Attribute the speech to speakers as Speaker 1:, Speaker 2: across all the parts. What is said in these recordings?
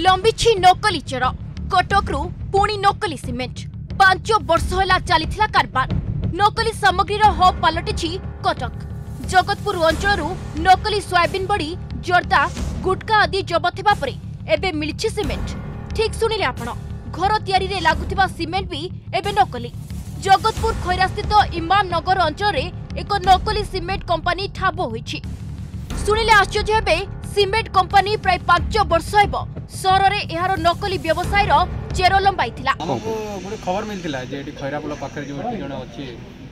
Speaker 1: ଲମ୍ବିଛି ନକଲି ଚେର କଟକରୁ ପୁଣି ନକଲି ସିମେଣ୍ଟ ପାଞ୍ଚ ବର୍ଷ ହେଲା ଚାଲିଥିଲା କାରବାର ନକଲି ସାମଗ୍ରୀର ହବ୍ ପାଲଟିଛି କଟକ ଜଗତପୁର ଅଞ୍ଚଳରୁ ନକଲି ସୋୟାବିନ୍ ବଡ଼ି ଜର୍ଦ୍ଦା ଗୁଟ୍କା ଆଦି ଜବତ ହେବା ପରେ ଏବେ ମିଳିଛି ସିମେଣ୍ଟ ଠିକ୍ ଶୁଣିଲେ ଆପଣ ଘର ତିଆରିରେ ଲାଗୁଥିବା ସିମେଣ୍ଟ ବି ଏବେ ନକଲି ଜଗତପୁର ଖଇରାସ୍ଥିତ ଇମାମ ନଗର ଅଞ୍ଚଳରେ ଏକ ନକଲି ସିମେଣ୍ଟ କମ୍ପାନୀ ଠାବ ହୋଇଛି ଶୁଣିଲେ ଆଶ୍ଚର୍ଯ୍ୟ ହେବେ সিমেন্ট কোম্পানি প্রায় পাঁচ বর্ষ হব সহরের এর
Speaker 2: নকলি ব্যবসায়ীর চের লম্বাই গোটে খবর মিলিলা যে এটি খৈরাপোল পাখে যে জন অছি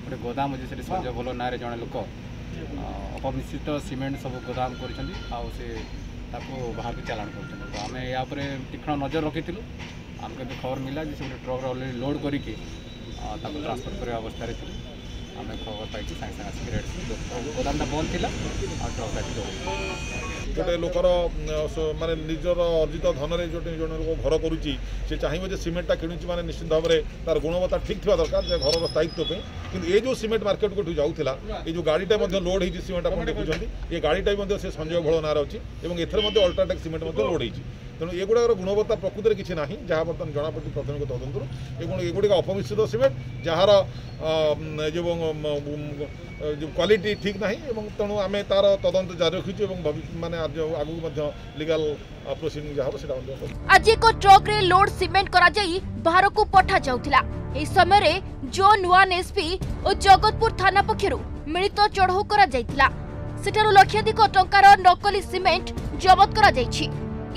Speaker 2: গোটে গোদাম অছে সেটি সঞ্জয় ভোল নাঁরে জন লোক অপমিশ্রিত সিমেন্ট সব গোদাম করছেন সে ତାକୁ ବାହାରକୁ ଚାଲାଣ କରୁଛନ୍ତି ତ ଆମେ ୟା ଉପରେ ତୀକ୍ଷ୍ଣ ନଜର ରଖିଥିଲୁ ଆମକୁ ଏବେ ଖବର ମିଳିଲା ଯେ ସେ ଗୋଟେ ଟ୍ରକ୍ରେ ଅଲରେଡ଼ି ଲୋଡ଼୍ କରିକି ତାକୁ ଟ୍ରାନ୍ସପୋର୍ଟ କରିବା ଅବସ୍ଥାରେ ଥିଲୁ ଆମେ ଖବର ପାଇକି ସାଙ୍ଗେ ସାଙ୍ଗେ ଆସିକି ରେଟ୍ ଗୋଦାମଟା ବନ୍ଦ ଥିଲା ଆଉ ଟ୍ରକ୍ ଆସିକି
Speaker 3: ଗୋଟେ ଲୋକର ମାନେ ନିଜର ଅର୍ଜିତ ଧନରେ ଯେଉଁଠି ଜଣେ ଲୋକ ଘର କରୁଛି ସେ ଚାହିଁବ ଯେ ସିମେଣ୍ଟଟା କିଣୁଛି ମାନେ ନିଶ୍ଚିନ୍ତ ଭାବରେ ତାର ଗୁଣବତ୍ତା ଠିକ୍ ଥିବା ଦରକାର ଯେ ଘରର ସ୍ଥାୟିତ୍ୱ ପାଇଁ କିନ୍ତୁ ଏ ଯେଉଁ ସିମେଣ୍ଟ ମାର୍କେଟ ଏଠୁ ଯାଉଥିଲା ଏ ଯେଉଁ ଗାଡ଼ିଟା ମଧ୍ୟ ଲୋଡ଼୍ ହେଇଛି ସିମେଣ୍ଟ ଆପଣ ଦେଖୁଛନ୍ତି ଏ ଗାଡ଼ିଟା ବି ମଧ୍ୟ ସେ ସଞ୍ଜୟ ଭୋଳ ନାଁରେ ଅଛି ଏବଂ ଏଥିରେ ମଧ୍ୟ ଅଲ୍ଟ୍ରାଟେକ୍ ସିମେଣ୍ଟ ମଧ୍ୟ ଲୋଡ଼୍ ହେଇଛି ତେଣୁ ଏଗୁଡ଼ାକର ଗୁଣବତ୍ତା ପ୍ରକୃତରେ କିଛି ନାହିଁ ଯାହା ବର୍ତ୍ତମାନ ଜଣାପଡ଼ିଛି প্রাথমিক ତଦନ୍ତରୁ এবং ଏଗୁଡ଼ିକ অপমিশ্রিত ସିମେଣ୍ଟ ଯାହାର ଯେଉଁ କ୍ୱାଲିଟି ଠିକ୍ ନାହିଁ ଏବଂ ତେଣୁ ଆମେ ତା'ର ତଦନ୍ତ ଜାରି ରଖିଛୁ ଏବଂ ମାନେ ଆଗକୁ ମଧ୍ୟ লিগাল প্রসিডিং যা হব সেটা আজ এক
Speaker 1: ট্রকরে লোড সিমেন্ট করা যাই বাহারক পঠা যাউতিলা এই সময় জোন ওয়ান এসপি ও জগৎপুর থানা পক্ষ মিলিত চড়াও করা যাই সেটারু লক্ষাধিক টঙ্কার নকলি সিমেন্ট জবত করা যাই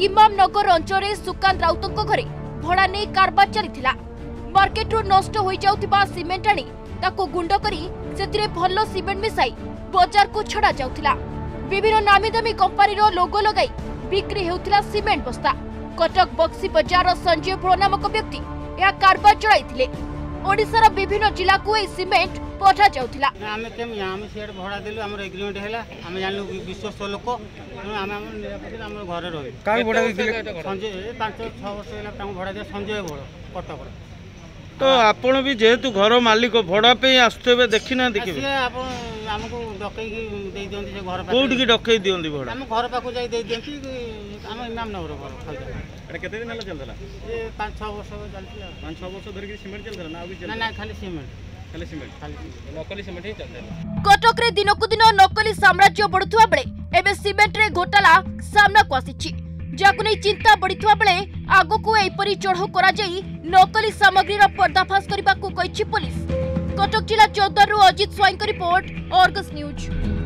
Speaker 1: ইমামনগর অঞ্চলে সুকান্ত রাউতঙ্ক ঘরে ভড়া নেই কারবার চালিছিল মার্কেটরু নষ্ট হয়ে যাওয়া সিমেন্ট আনি তাকে গুণ্ড করে সেতিরে ভাল সিমেন্ট মিশাই বজারকু ছড়া যাওয়া বিভিন্ন নামী দামি কোম্পানির লোগো লগাই বিক্রি হেউথিলা সিমেন্ট বস্তা কটক বক্সি বজার সঞ্জয় ভ্রো নামক ব্যক্তি ଏହା କାରବାର ଚଳାଇଥିଲେ ওড়িশার বিভিন্ন জেলাকু এই সিমেন্ট
Speaker 4: পঠা যাওতিলা আমি কেমি আমি সিয়াড়ে ভড়া দেলু আমার এগ্রিমেন্ট হেলা আমি জানলু বিশ্বস্ত লোক তেমন আমি আমার নিরাপদে আমার ঘরে
Speaker 5: রহি কাই ভড়া
Speaker 4: দিছিলে সঞ্জয় 5 6 বছর হেলা তাঙ্কু ভড়া দিয়ে সঞ্জয় বড় কটকর
Speaker 5: তো আপন বি যেহেতু ঘর মালিক ভড়া পেই আসতেবে দেখি না
Speaker 4: দেখিবে আপন ଆମକୁ ଡକେଇକି ଦେଇ ଦିଅନ୍ତି ସେ ଘର
Speaker 5: କୋଉଠିକି ଡକେଇ ଦିଅନ୍ତି ଭଡ଼ା
Speaker 4: ଆମ ଘର ପାଖକୁ ଯାଇ ଦେଇ ଦିଅନ୍ତି ଆମ ଇମାମନଗର ଘର
Speaker 6: ଏଇଟା କେତେ ଦିନ ହେଲା ଚାଲିଥିଲା
Speaker 4: ଏ ପାଞ୍ଚ ଛଅ ବର୍ଷ ଚାଲିଛି ଆଉ
Speaker 6: ପାଞ୍ଚ ଛଅ ବର୍ଷ ଧରିକି ସିମେଣ୍ଟ ଚାଲିଥିଲା ନା ଆଉ କିଛି
Speaker 4: ନା ନା ଖାଲି ସିମେଣ୍ଟ
Speaker 1: କଟକରେ ଦିନକୁ ଦିନ ନକଲି ସାମ୍ରାଜ୍ୟ ବଢୁଥିବା ବେଳେ ଏବେ ସିମେଣ୍ଟରେ ଘୋଟାଲା ସାମ୍ନାକୁ ଆସିଛି ଯାହାକୁ ନେଇ ଚିନ୍ତା ବଢିଥିବା ବେଳେ ଆଗକୁ ଏହିପରି ଚଢ଼ଉ କରାଯାଇ ନକଲି ସାମଗ୍ରୀର ପର୍ଦ୍ଦାଫାଶ କରିବାକୁ କହିଛି ପୋଲିସ कटक जिला चौदह Ajit Swain report Argus news